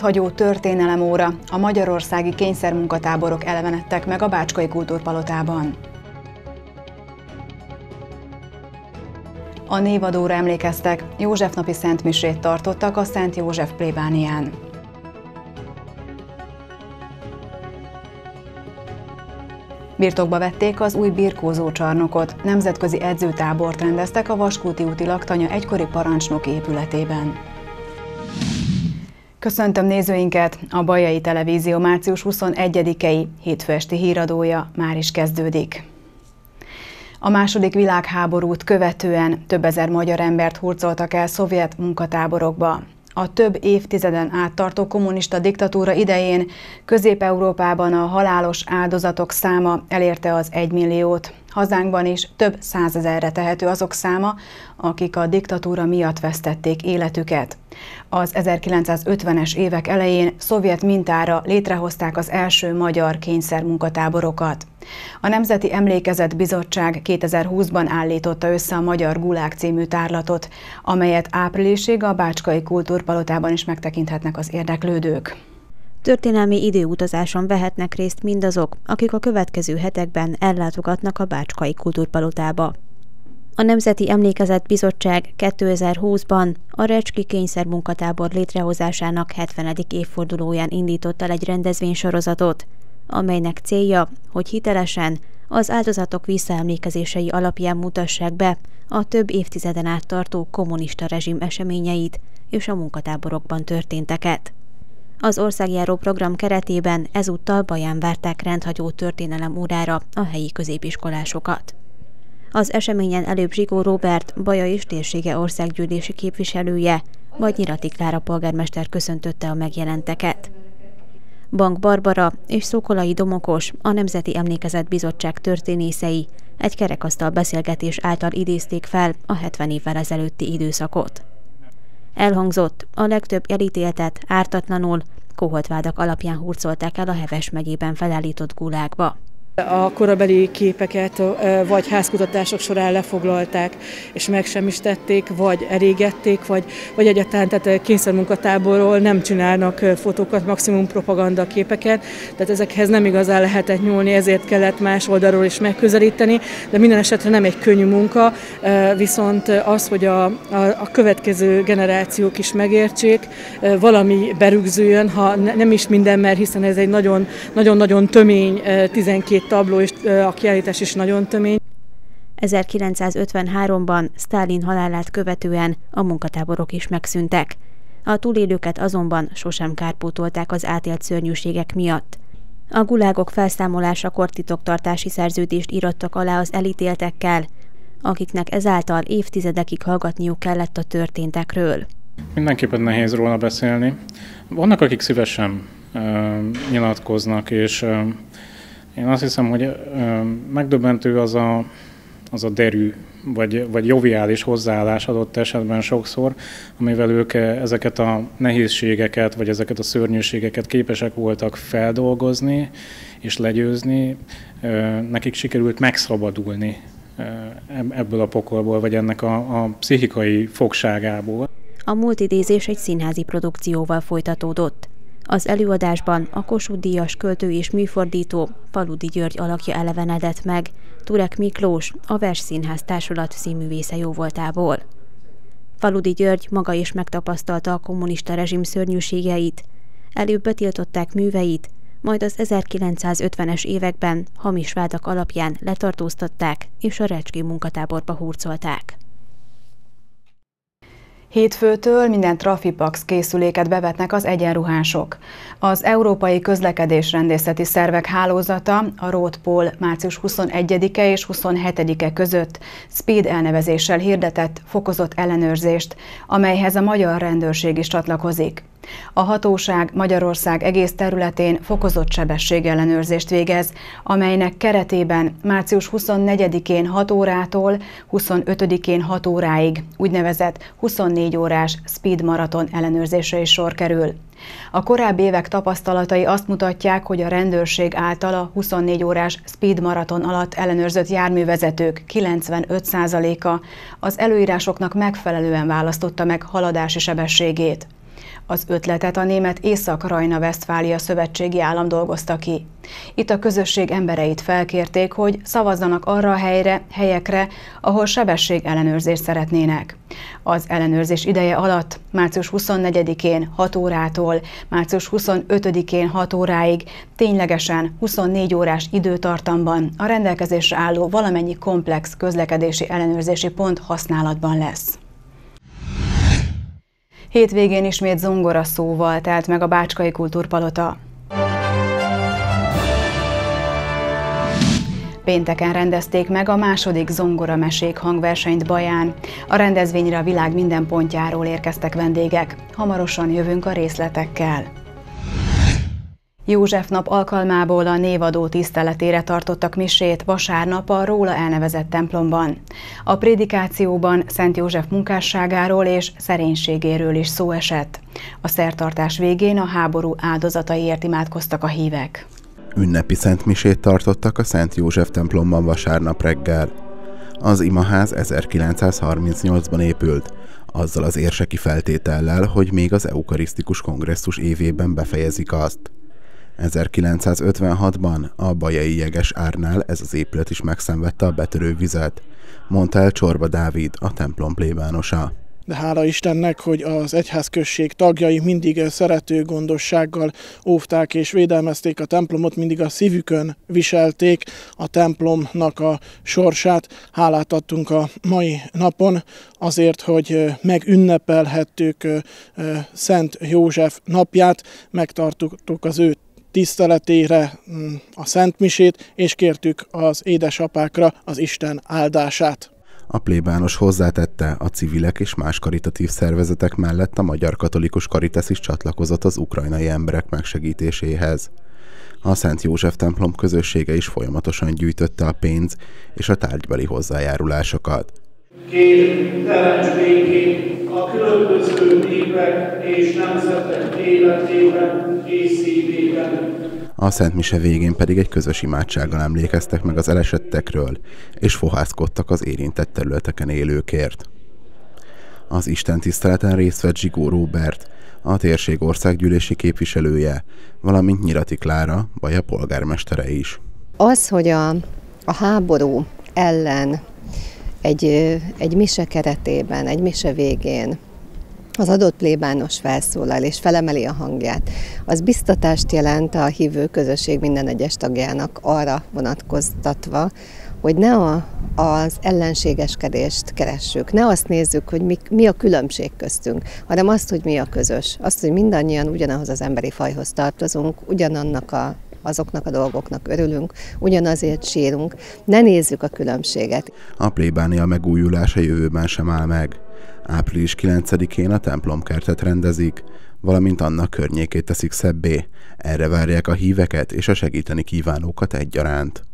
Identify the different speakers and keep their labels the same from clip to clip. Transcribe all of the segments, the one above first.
Speaker 1: Rendhagyó történelemóra a magyarországi kényszermunkatáborok elevenedtek meg a Bácskai Kultúrpalotában. A névadóra emlékeztek, József napi szentmisét tartottak a Szent József plébánián. Birtokba vették az új birkózó csarnokot, nemzetközi edzőtábort rendeztek a Vaskúti úti laktanya egykori parancsnok épületében. Köszöntöm nézőinket! A Bajai Televízió március 21-i hétfő esti híradója már is kezdődik. A második világháborút követően több ezer magyar embert hurcoltak el szovjet munkatáborokba. A több évtizeden áttartó kommunista diktatúra idején Közép-Európában a halálos áldozatok száma elérte az egymilliót. Hazánkban is több százezerre tehető azok száma, akik a diktatúra miatt vesztették életüket. Az 1950-es évek elején szovjet mintára létrehozták az első magyar kényszermunkatáborokat. A Nemzeti Emlékezet Bizottság 2020-ban állította össze a Magyar Gulák című tárlatot, amelyet áprilisig a Bácskai Kultúrpalotában is megtekinthetnek az érdeklődők.
Speaker 2: Történelmi időutazáson vehetnek részt mindazok, akik a következő hetekben ellátogatnak a Bácskai Kultúrpalotába. A Nemzeti Emlékezet Bizottság 2020-ban a Recski kényszermunkatábor létrehozásának 70. évfordulóján indította el egy rendezvénysorozatot, amelynek célja, hogy hitelesen az áldozatok visszaemlékezései alapján mutassák be a több évtizeden át tartó kommunista rezsim eseményeit és a munkatáborokban történteket. Az országjáró program keretében ezúttal Baján várták rendhagyó történelem órára a helyi középiskolásokat. Az eseményen előbb Zsigó Robert, Baja és térsége országgyűlési képviselője, vagy Nyirati Klára polgármester köszöntötte a megjelenteket. Bank Barbara és Szokolai Domokos, a Nemzeti Emlékezet Bizottság történészei egy kerekasztal beszélgetés által idézték fel a 70 évvel ezelőtti időszakot. Elhangzott, a legtöbb elítéltet ártatlanul, koholtvádak alapján hurcolták el a Heves megyében felállított gulákba.
Speaker 3: A korabeli képeket vagy házkutatások során lefoglalták, és megsemmisítették, vagy erégették, vagy, vagy egyáltalán tehát kényszermunkatáborról nem csinálnak fotókat, maximum propaganda képeket, tehát ezekhez nem igazán lehetett nyúlni, ezért kellett más oldalról is megközelíteni, de minden esetre nem egy könnyű munka, viszont az, hogy a, a, a következő generációk is megértsék, valami berügzüljön, ha nem is minden, mert hiszen ez egy nagyon-nagyon tömény 12 tabló, és a kiállítás is nagyon tömény.
Speaker 2: 1953-ban Sztálin halálát követően a munkatáborok is megszűntek. A túlélőket azonban sosem kárpótolták az átélt szörnyűségek miatt. A gulágok felszámolásakor titoktartási szerződést írottak alá az elítéltekkel, akiknek ezáltal évtizedekig hallgatniuk kellett a történtekről.
Speaker 4: Mindenképpen nehéz róla beszélni. Vannak, akik szívesen uh, nyilatkoznak, és uh, én azt hiszem, hogy megdöbbentő az a, az a derű, vagy, vagy joviális hozzáállás adott esetben sokszor, amivel ők ezeket a nehézségeket, vagy ezeket a szörnyűségeket képesek voltak feldolgozni és legyőzni. Nekik sikerült megszabadulni ebből a pokolból, vagy ennek a, a pszichikai fogságából.
Speaker 2: A multidézés egy színházi produkcióval folytatódott. Az előadásban a Kossuth Díjas költő és műfordító Paludi György alakja elevenedett meg, Turek Miklós, a Versszínház Társulat színművésze jóvoltából. Faludi György maga is megtapasztalta a kommunista rezsim szörnyűségeit, előbb betiltották műveit, majd az 1950-es években hamis vádak alapján letartóztatták és a Recski munkatáborba hurcolták.
Speaker 1: Hétfőtől minden Trafipax készüléket bevetnek az egyenruhások. Az Európai Közlekedésrendészeti Szervek hálózata a Roadpol március 21-e és 27-e között Speed elnevezéssel hirdetett fokozott ellenőrzést, amelyhez a magyar rendőrség is csatlakozik. A hatóság Magyarország egész területén fokozott sebességellenőrzést végez, amelynek keretében március 24-én 6 órától 25-én 6 óráig úgynevezett 24 órás speed maraton ellenőrzésre is sor kerül. A korábbi évek tapasztalatai azt mutatják, hogy a rendőrség által a 24 órás speed maraton alatt ellenőrzött járművezetők 95%-a az előírásoknak megfelelően választotta meg haladási sebességét. Az ötletet a német Észak-Rajna-Vesztfália szövetségi állam dolgozta ki. Itt a közösség embereit felkérték, hogy szavazzanak arra a helyre, helyekre, ahol sebesség ellenőrzést szeretnének. Az ellenőrzés ideje alatt március 24-én 6 órától március 25-én 6 óráig ténylegesen 24 órás időtartamban a rendelkezésre álló valamennyi komplex közlekedési ellenőrzési pont használatban lesz. Hétvégén ismét zongora szóval telt meg a Bácskai Kultúrpalota. Pénteken rendezték meg a második zongora mesék hangversenyt Baján. A rendezvényre a világ minden pontjáról érkeztek vendégek. Hamarosan jövünk a részletekkel. József nap alkalmából a névadó tiszteletére tartottak misét vasárnap a róla elnevezett templomban. A prédikációban Szent József munkásságáról és szerénységéről is szó esett. A szertartás végén a háború áldozataiért imádkoztak a hívek.
Speaker 5: Ünnepi szentmisét tartottak a Szent József templomban vasárnap reggel. Az imaház 1938-ban épült, azzal az érseki feltétellel, hogy még az eukarisztikus kongresszus évében befejezik azt. 1956-ban a Bajai Jeges árnál ez az épület is megszenvedte a betörő vizet, mondta el Csorba Dávid, a templom plébánosa
Speaker 6: de hála Istennek, hogy az egyházközség tagjai mindig szerető gondossággal óvták és védelmezték a templomot, mindig a szívükön viselték a templomnak a sorsát. Hálát adtunk a mai napon azért, hogy megünnepelhettük Szent József napját, megtartottuk az ő tiszteletére mm, a Szentmisét, és kértük az édesapákra az Isten áldását.
Speaker 5: A plébános hozzátette, a civilek és más karitatív szervezetek mellett a Magyar Katolikus Karitas is csatlakozott az ukrajnai emberek megsegítéséhez. A Szent József templom közössége is folyamatosan gyűjtötte a pénz és a tárgybeli hozzájárulásokat.
Speaker 7: Kérünk, teremts békét a különböző népek és nemzetek életében és szívében,
Speaker 5: a Szent Mise végén pedig egy közös imádsággal emlékeztek meg az elesettekről, és fohászkodtak az érintett területeken élőkért. Az Isten tiszteleten részt vett Zsigó Róbert, a térség országgyűlési képviselője, valamint Nyirati Klára, vagy a polgármestere is.
Speaker 8: Az, hogy a, a háború ellen egy, egy mise keretében, egy mise végén az adott plébános felszólal és felemeli a hangját, az biztatást jelent a hívő közösség minden egyes tagjának arra vonatkoztatva, hogy ne a, az ellenségeskedést keressük, ne azt nézzük, hogy mi, mi a különbség köztünk, hanem azt, hogy mi a közös. Azt, hogy mindannyian ugyanahoz az emberi fajhoz tartozunk, ugyanannak a azoknak a dolgoknak örülünk, ugyanazért sírunk, ne nézzük a különbséget.
Speaker 5: A plébánia megújulása jövőben sem áll meg. Április 9-én a templomkertet rendezik, valamint annak környékét teszik szebbé. Erre várják a híveket és a segíteni kívánókat egyaránt.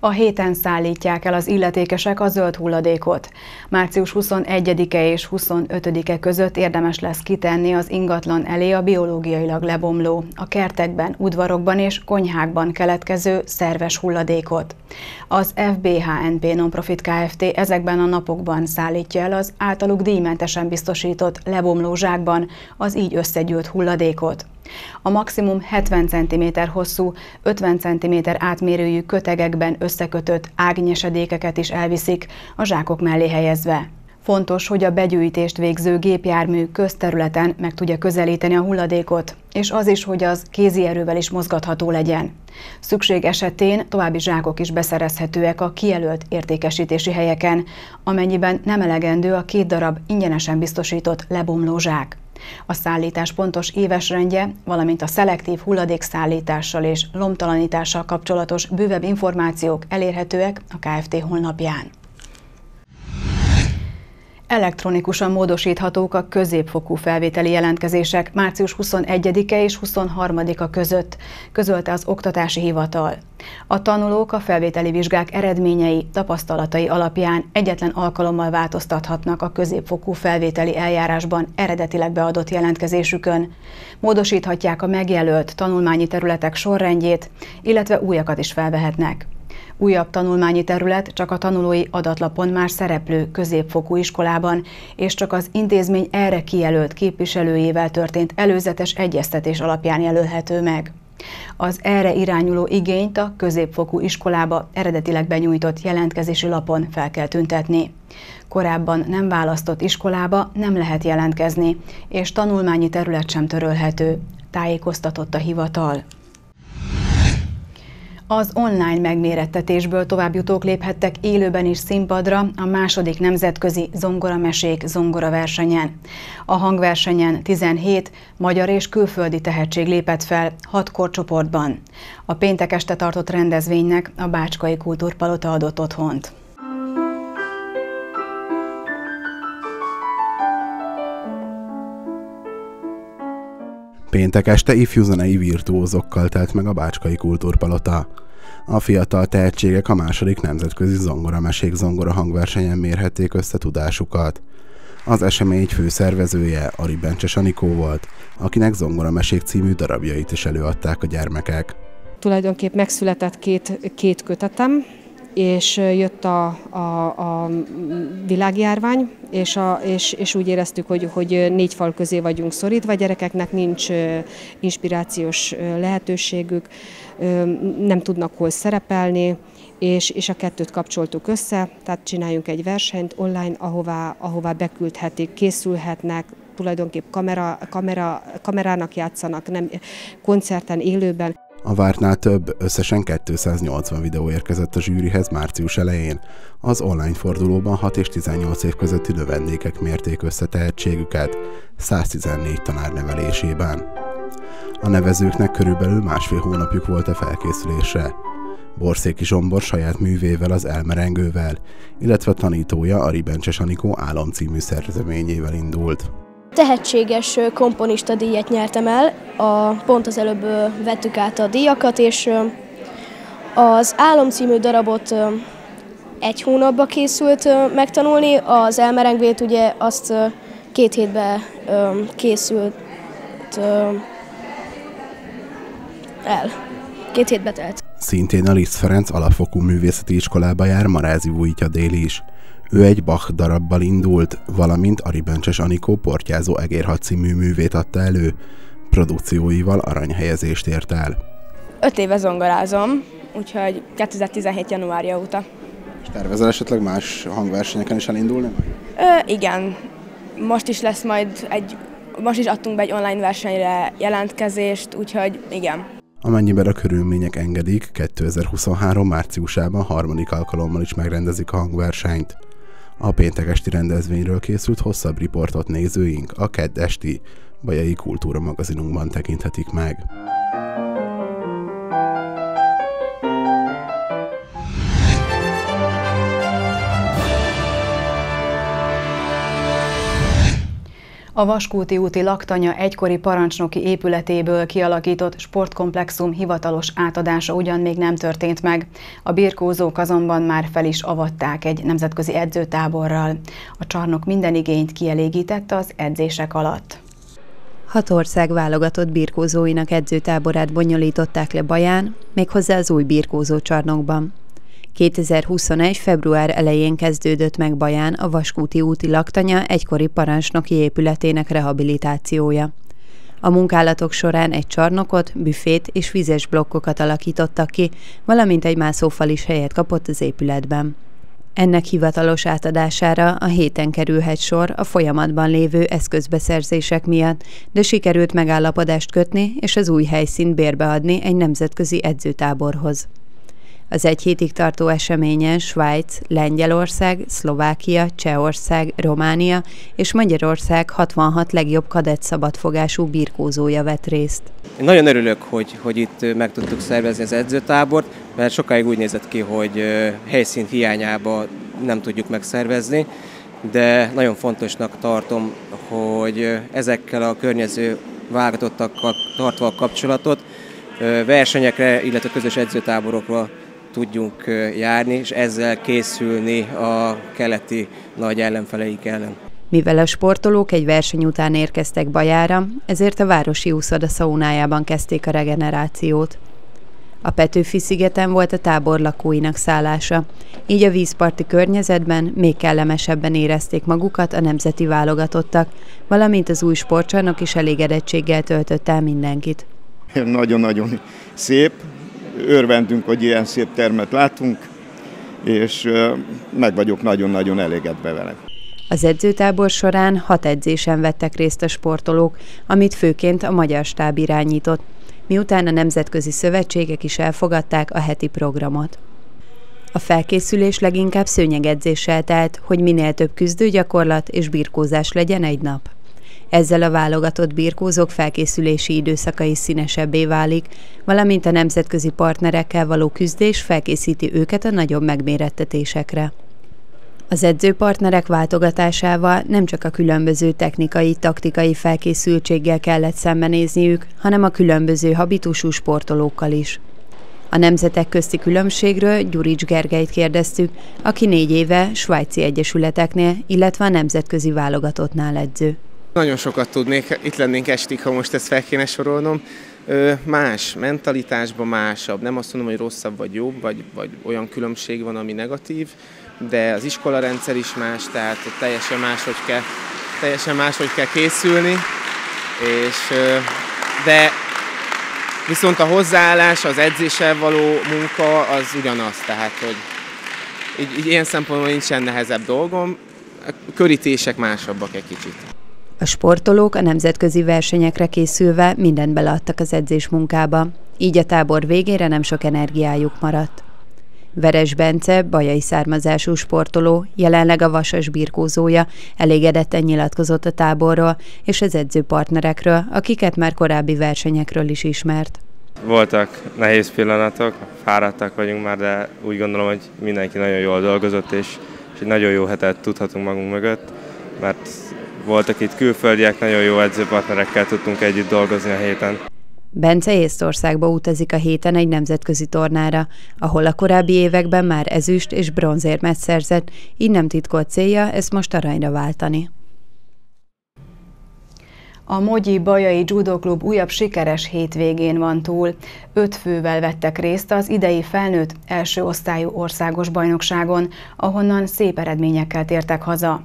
Speaker 1: A héten szállítják el az illetékesek a zöld hulladékot. Március 21-e és 25-e között érdemes lesz kitenni az ingatlan elé a biológiailag lebomló, a kertekben, udvarokban és konyhákban keletkező szerves hulladékot. Az FBHNP Nonprofit Kft. ezekben a napokban szállítja el az általuk díjmentesen biztosított lebomló zsákban az így összegyűlt hulladékot. A maximum 70 cm hosszú, 50 cm átmérőjű kötegekben összekötött ágnyesedékeket is elviszik, a zsákok mellé helyezve. Fontos, hogy a begyűjtést végző gépjármű közterületen meg tudja közelíteni a hulladékot, és az is, hogy az kézi erővel is mozgatható legyen. Szükség esetén további zsákok is beszerezhetőek a kijelölt értékesítési helyeken, amennyiben nem elegendő a két darab ingyenesen biztosított lebomló zsák. A szállítás pontos éves rendje, valamint a szelektív hulladékszállítással és lomtalanítással kapcsolatos bővebb információk elérhetőek a KFT honlapján. Elektronikusan módosíthatók a középfokú felvételi jelentkezések március 21-e és 23-a között, közölte az Oktatási Hivatal. A tanulók a felvételi vizsgák eredményei, tapasztalatai alapján egyetlen alkalommal változtathatnak a középfokú felvételi eljárásban eredetileg beadott jelentkezésükön. Módosíthatják a megjelölt tanulmányi területek sorrendjét, illetve újakat is felvehetnek. Újabb tanulmányi terület csak a tanulói adatlapon már szereplő középfokú iskolában, és csak az intézmény erre kijelölt képviselőjével történt előzetes egyeztetés alapján jelölhető meg. Az erre irányuló igényt a középfokú iskolába eredetileg benyújtott jelentkezési lapon fel kell tüntetni. Korábban nem választott iskolába nem lehet jelentkezni, és tanulmányi terület sem törölhető, tájékoztatott a hivatal. Az online megmérettetésből továbbjutók léphettek élőben is színpadra a második nemzetközi zongoramesék versenyen. A hangversenyen 17 magyar és külföldi tehetség lépett fel hat korcsoportban. A péntek este tartott rendezvénynek a Bácskai Kultúrpalota adott otthont.
Speaker 5: Péntek este ifjúzenei virtuózokkal telt meg a Bácskai Kultúrpalota. A fiatal tehetségek a második nemzetközi zongoramesék zongora hangversenyen mérhették össze tudásukat. Az esemény főszervezője Ari Bencses Anikó volt, akinek zongoramesék című darabjait is előadták a gyermekek.
Speaker 9: Tulajdonképp megszületett két, két kötetem, és jött a, a, a világjárvány, és, a, és, és úgy éreztük, hogy, hogy négy fal közé vagyunk szorítva, gyerekeknek nincs inspirációs lehetőségük, nem tudnak hol szerepelni, és, és a kettőt kapcsoltuk össze, tehát csináljunk egy versenyt online, ahová, ahová beküldhetik, készülhetnek, tulajdonképp kamera, kamera, kamerának játszanak, nem koncerten, élőben.
Speaker 5: A vártnál több, összesen 280 videó érkezett a zsűrihez március elején. Az online fordulóban 6 és 18 év közötti növendékek mérték össze tehetségüket, 114 tanár nevelésében. A nevezőknek körülbelül másfél hónapjuk volt a felkészülésre. Borszéki Zsombor saját művével az Elmerengővel, illetve a tanítója Ari Bencses Anikó álom című szerzeményével indult.
Speaker 10: Tehetséges komponista díjat nyertem el, a, pont az előbb vettük át a díjakat, és az Álom című darabot egy hónapba készült megtanulni, az elmerengvét ugye azt két hétbe készült el. Két hétbe telt.
Speaker 5: Szintén a Liszt Ferenc alapfokú művészeti iskolába jár Marázi Vújtja Déli is. Ő egy Bach darabbal indult, valamint Ari Bencses Anikó Portyázó Egérhat című művét adta elő. Produkcióival aranyhelyezést ért el.
Speaker 11: Öt éve zongorázom, úgyhogy 2017. januárja óta.
Speaker 5: És tervezel esetleg más hangversenyeken is elindulni?
Speaker 11: Ö, igen, most is lesz majd egy, most is adtunk be egy online versenyre jelentkezést, úgyhogy igen.
Speaker 5: Amennyiben a körülmények engedik, 2023 márciusában harmadik alkalommal is megrendezik a hangversenyt. A péntek esti rendezvényről készült hosszabb riportot nézőink a kedd esti Bajai Kultúra magazinunkban tekinthetik meg.
Speaker 1: A Vaskúti úti laktanya egykori parancsnoki épületéből kialakított sportkomplexum hivatalos átadása ugyan még nem történt meg. A birkózók azonban már fel is avatták egy nemzetközi edzőtáborral. A csarnok minden igényt kielégítette az edzések alatt.
Speaker 12: Hat ország válogatott birkózóinak edzőtáborát bonyolították le Baján, méghozzá az új birkózó csarnokban. 2021. február elején kezdődött meg Baján a Vaskúti úti laktanya egykori parancsnoki épületének rehabilitációja. A munkálatok során egy csarnokot, büfét és vizes blokkokat alakítottak ki, valamint egy mászófal is helyet kapott az épületben. Ennek hivatalos átadására a héten kerülhet sor a folyamatban lévő eszközbeszerzések miatt, de sikerült megállapodást kötni és az új helyszínt bérbeadni egy nemzetközi edzőtáborhoz. Az egy hétig tartó eseményen Svájc, Lengyelország, Szlovákia, Csehország, Románia és Magyarország 66 legjobb kadett szabadfogású birkózója vett részt.
Speaker 13: Én nagyon örülök, hogy, hogy itt meg tudtuk szervezni az edzőtábort, mert sokáig úgy nézett ki, hogy helyszín hiányába nem tudjuk megszervezni, de nagyon fontosnak tartom, hogy ezekkel a környező válogatottakkal tartva a kapcsolatot, versenyekre, illetve közös edzőtáborokra tudjunk járni, és ezzel készülni a keleti nagy ellenfeleik ellen.
Speaker 12: Mivel a sportolók egy verseny után érkeztek Bajára, ezért a városi úszoda szaunájában kezdték a regenerációt. A Petőfi szigeten volt a tábor lakóinak szállása, így a vízparti környezetben még kellemesebben érezték magukat a nemzeti válogatottak, valamint az új sportcsarnok is elégedettséggel töltött el mindenkit.
Speaker 14: Nagyon-nagyon szép, örvendünk, hogy ilyen szép termet látunk, és meg vagyok nagyon-nagyon elégedve vele.
Speaker 12: Az edzőtábor során hat edzésen vettek részt a sportolók, amit főként a magyar stáb irányított, miután a nemzetközi szövetségek is elfogadták a heti programot. A felkészülés leginkább szőnyegedzéssel telt, hogy minél több küzdőgyakorlat és birkózás legyen egy nap. Ezzel a válogatott birkózók felkészülési időszaka is színesebbé válik, valamint a nemzetközi partnerekkel való küzdés felkészíti őket a nagyobb megmérettetésekre. Az edzőpartnerek váltogatásával nem csak a különböző technikai, taktikai felkészültséggel kellett szembenézniük, hanem a különböző habitusú sportolókkal is. A nemzetek közti különbségről Gyurics Gergelyt kérdeztük, aki négy éve svájci egyesületeknél, illetve a nemzetközi válogatottnál edző.
Speaker 15: Nagyon sokat tudnék, itt lennénk estig, ha most ezt fel kéne sorolnom. Más, mentalitásban másabb. Nem azt mondom, hogy rosszabb vagy jobb, vagy, vagy olyan különbség van, ami negatív, de az iskola rendszer is más, tehát teljesen más, hogy kell, teljesen más, hogy kell készülni, és, de viszont a hozzáállás, az edzéssel való munka az ugyanaz, tehát hogy így, így ilyen szempontból nincsen nehezebb dolgom, a körítések másabbak egy kicsit.
Speaker 12: A sportolók a nemzetközi versenyekre készülve mindent beleadtak az edzés munkába, így a tábor végére nem sok energiájuk maradt. Veres Bence, bajai származású sportoló, jelenleg a Vasas birkózója, elégedetten nyilatkozott a táborról és az edzőpartnerekről, akiket már korábbi versenyekről is ismert.
Speaker 16: Voltak nehéz pillanatok, fáradtak vagyunk már, de úgy gondolom, hogy mindenki nagyon jól dolgozott, és, és egy nagyon jó hetet tudhatunk magunk mögött, mert voltak itt külföldiek, nagyon jó edzőpartnerekkel tudtunk együtt dolgozni a héten.
Speaker 12: Bence Észtországba utazik a héten egy nemzetközi tornára, ahol a korábbi években már ezüst és bronzérmet szerzett, így nem titkolt célja ezt most aranyra váltani.
Speaker 1: A Mogyi Bajai Judo Klub újabb sikeres hétvégén van túl. Öt fővel vettek részt az idei felnőtt első osztályú országos bajnokságon, ahonnan szép eredményekkel tértek haza.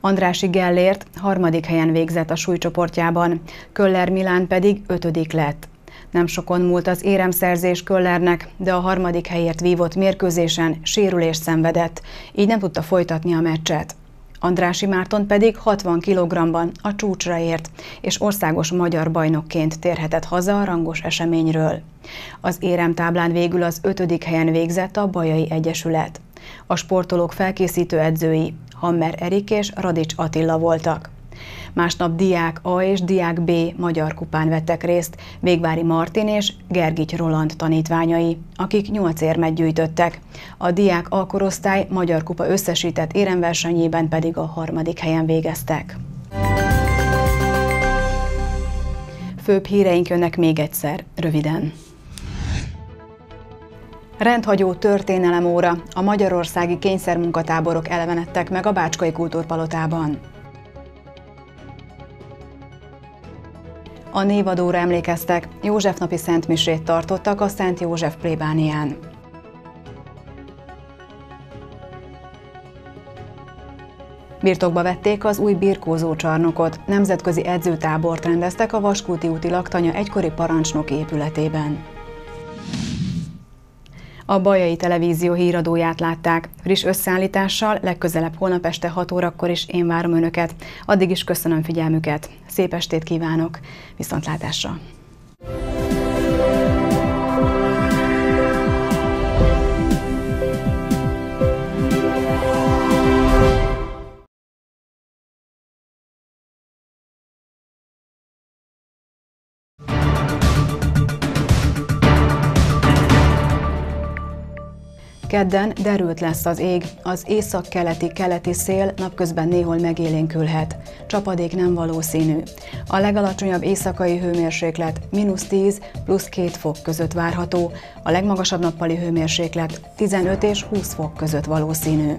Speaker 1: Andrási Gellért harmadik helyen végzett a súlycsoportjában, Köller Milán pedig ötödik lett. Nem sokon múlt az éremszerzés Köllernek, de a harmadik helyért vívott mérkőzésen sérülést szenvedett, így nem tudta folytatni a meccset. Andrási Márton pedig 60 kg-ban a csúcsra ért, és országos magyar bajnokként térhetett haza a rangos eseményről. Az éremtáblán végül az ötödik helyen végzett a Bajai Egyesület. A sportolók felkészítő edzői Hammer Erik és Radics Attila voltak. Másnap Diák A és Diák B magyar kupán vettek részt, Végvári Martin és Gergics Roland tanítványai, akik nyolc érmet gyűjtöttek. A Diák A korosztály magyar kupa összesített éremversenyében pedig a harmadik helyen végeztek. Főbb híreink jönnek még egyszer, röviden. Rendhagyó óra. A magyarországi kényszermunkatáborok elevenedtek meg a Bácskai Kultúrpalotában. A névadóra emlékeztek, József napi szentmisét tartottak a Szent József plébánián. Birtokba vették az új birkózó csarnokot, nemzetközi edzőtábort rendeztek a Vaskulti úti laktanya egykori parancsnok épületében. A Bajai Televízió híradóját látták. Friss összeállítással legközelebb holnap este 6 órakor is én várom Önöket. Addig is köszönöm figyelmüket. Szép estét kívánok. Viszontlátásra! Kedden derült lesz az ég, az észak-keleti-keleti szél napközben néhol megélénkülhet. Csapadék nem valószínű. A legalacsonyabb éjszakai hőmérséklet mínusz 10 plusz 2 fok között várható, a legmagasabb nappali hőmérséklet 15 és 20 fok között valószínű.